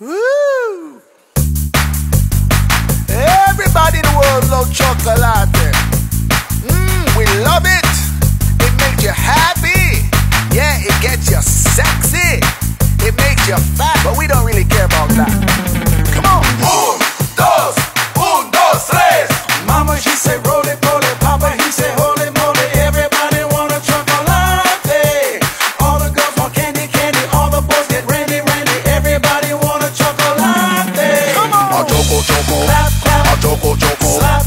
Everybody in the world loves chocolate. Mmm, we love it. It makes you happy. Yeah, it gets you choco, choco, a choco, choco.